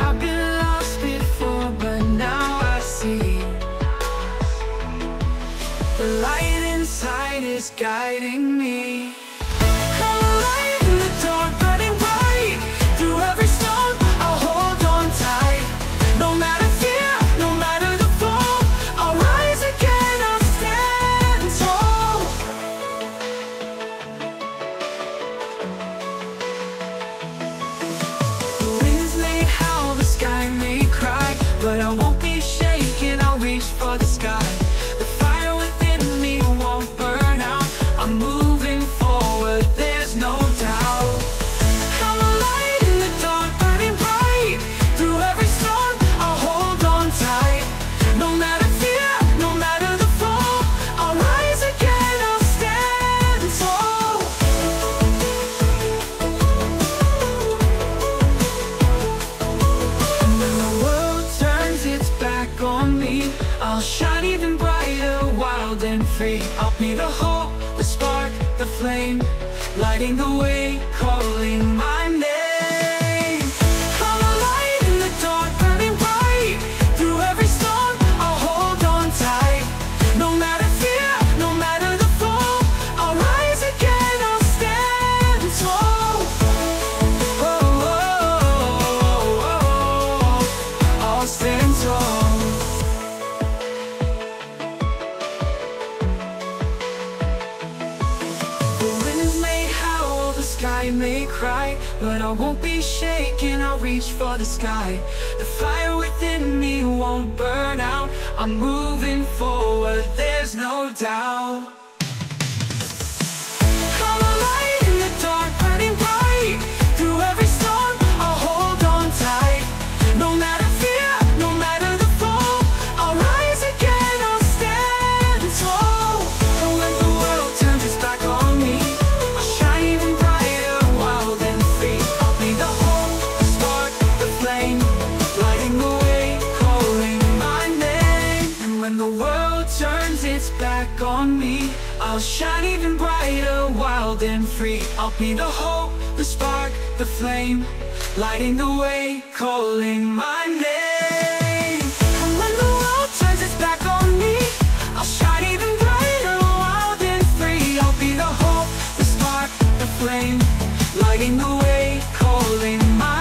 I've been lost before, but now I see. The light inside is guiding me. free I'll be the hope, the spark, the flame Lighting the way. I may cry But I won't be shaken, I'll reach for the sky. The fire within me won't burn out. I'm moving forward, there's no doubt. I'll shine even brighter, wild and free. I'll be the hope, the spark, the flame Lighting the way, calling my name. And when the world turns its back on me I'll shine even brighter, wild and free. I'll be the hope, the spark, the flame Lighting the way, calling my